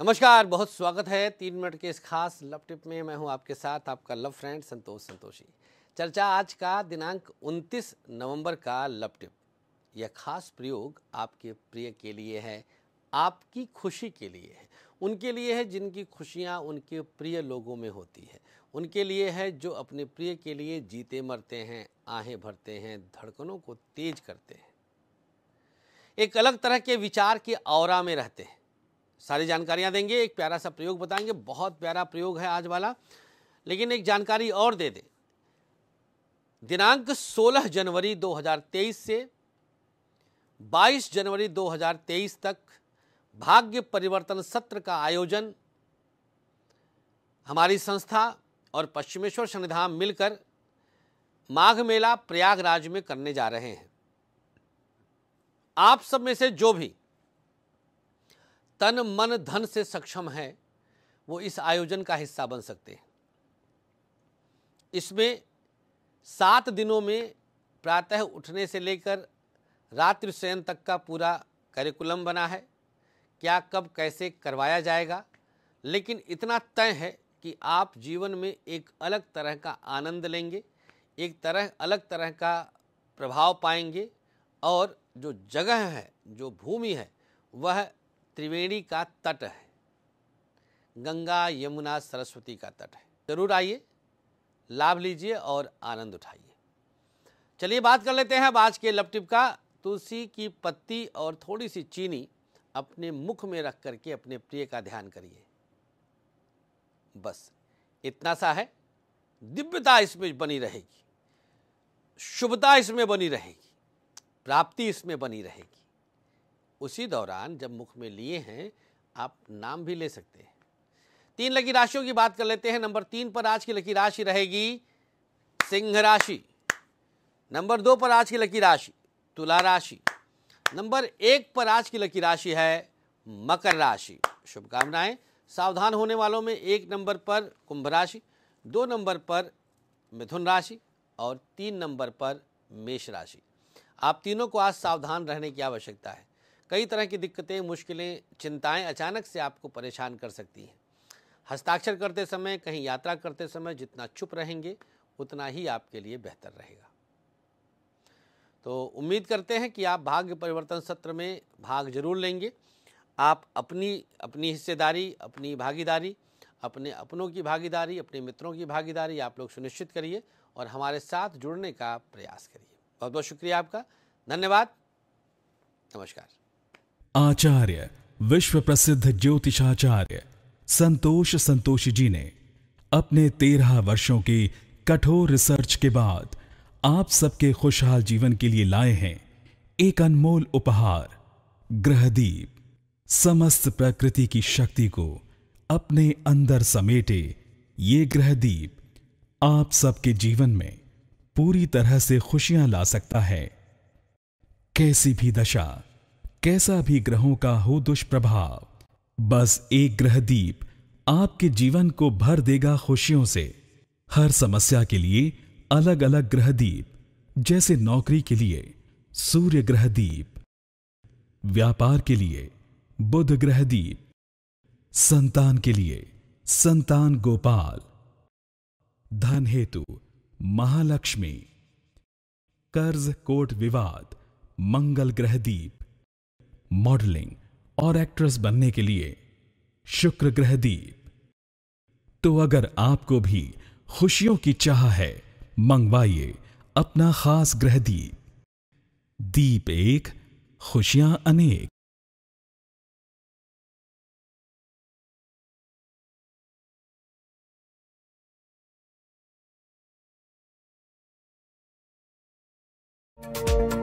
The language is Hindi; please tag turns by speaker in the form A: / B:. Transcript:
A: नमस्कार, बहुत स्वागत है। तीन मिनट के इस खास लव टिप में मैं हूँ आपके साथ आपका लव फ्रेंड संतोष संतोषी। चर्चा आज का दिनांक 29 नवंबर का लव टिप। यह खास प्रयोग आपके प्रिय के लिए है, आपकी खुशी के लिए है। उनके लिए है जिनकी खुशियाँ उनके प्रिय लोगों में होती है। उनके लिए है जो अपने प्रिय के लिए जीते मरते हैं, आहें भरते हैं, धड़कनों को तेज करते हैं। एक अलग तरह के विचार के औरा में रहते हैं। सारी जानकारियाँ देंगे, एक प्यारा सा प्रयोग बताएँगे, बहुत प्यारा प्रयोग है आज वाला। लेकिन एक जानकारी और दे दें। दिनांक 16 जनवरी 2023 से 22 जनवरी 2023 तक भाग्य परिवर्तन सत्र का आयोजन हमारी संस्था और पश्चिमेश्वर सन्निधान मिलकर माघ मेला प्रयागराज में करने जा रहे हैं। आप सब में से जो भी तन मन धन से सक्षम है, वो इस आयोजन का हिस्सा बन सकते हैं। इसमें सात दिनों में प्रातः उठने से लेकर रात्रि शयन तक का पूरा करिकुलम बना है, क्या कब कैसे करवाया जाएगा, लेकिन इतना तय है कि आप जीवन में एक अलग तरह का आनंद लेंगे, एक तरह, अलग तरह का प्रभाव पाएँगे और जो जगह है, जो भूमि है, वह त्रिवेणी का तट है। गंगा, यमुना, सरस्वती का तट है। ज़रूर आइए, लाभ लीजिए और आनंद उठाइए। चलिए बात कर लेते हैं अब आज के लपटिप का। तुलसी की पत्ती और थोड़ी सी चीनी अपने मुख में रख करके अपने प्रिय का ध्यान करिए। बस, इतना सा है। दिव्यता इसमें बनी रहेगी। शुभता इसमें बनी रहेगी। प्राप्ति इसमें बनी रहेगी। उसी दौरान जब मुख में लिए हैं, आप नाम भी ले सकते हैं। तीन लकी राशियों की बात कर लेते हैं। नंबर तीन पर आज की लकी राशि रहेगी सिंह राशि। नंबर दो पर आज की लकी राशि तुला राशि। नंबर एक पर आज की लकी राशि है मकर राशि। शुभकामनाएँ। सावधान होने वालों में एक नंबर पर कुंभ राशि, दो नंबर पर मिथुन राशि और तीन नंबर पर मेष राशि। आप तीनों को आज सावधान रहने की आवश्यकता है। कई तरह की दिक्कतें, मुश्किलें, चिंताएँ अचानक से आपको परेशान कर सकती हैं। हस्ताक्षर करते समय, कहीं यात्रा करते समय जितना चुप रहेंगे, उतना ही आपके लिए बेहतर रहेगा। तो उम्मीद करते हैं कि आप भाग्य परिवर्तन सत्र में भाग ज़रूर लेंगे। आप अपनी अपनी हिस्सेदारी, अपनी भागीदारी, अपने अपनों की भागीदारी, अपने मित्रों की भागीदारी आप लोग सुनिश्चित करिए और हमारे साथ जुड़ने का प्रयास करिए। बहुत बहुत शुक्रिया आपका। धन्यवाद। नमस्कार।
B: आचार्य विश्व प्रसिद्ध ज्योतिषाचार्य, संतोष संतोषी जी ने अपने तेरह वर्षों की कठोर रिसर्च के बाद आप सबके खुशहाल जीवन के लिए लाए हैं एक अनमोल उपहार ग्रहदीप समस्त प्रकृति की शक्ति को अपने अंदर समेटे ये ग्रहदीप आप सबके जीवन में पूरी तरह से खुशियाँ ला सकता है। कैसी भी दशा कैसा भी ग्रहों का हो दुष्प्रभाव, बस एक ग्रह दीप आपके जीवन को भर देगा खुशियों से। हर समस्या के लिए अलग अलग ग्रह दीप जैसे नौकरी के लिए सूर्य ग्रह दीप व्यापार के लिए बुध ग्रह दीप संतान के लिए संतान गोपाल, धन हेतु महालक्ष्मी, कर्ज कोट विवाद, मंगल ग्रह दीप मॉडलिंग और एक्ट्रेस बनने के लिए शुक्र ग्रह दीप। तो अगर आपको भी खुशियों की चाह है, मंगवाइए अपना खास ग्रह दीप। दीप एक, खुशियाँ अनेक।
C: you